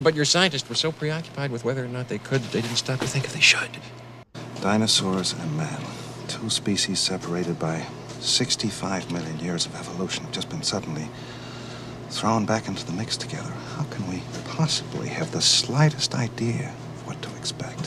But your scientists were so preoccupied with whether or not they could that they didn't stop to think if they should. Dinosaurs and man, two species separated by 65 million years of evolution, have just been suddenly thrown back into the mix together. How can we possibly have the slightest idea of what to expect?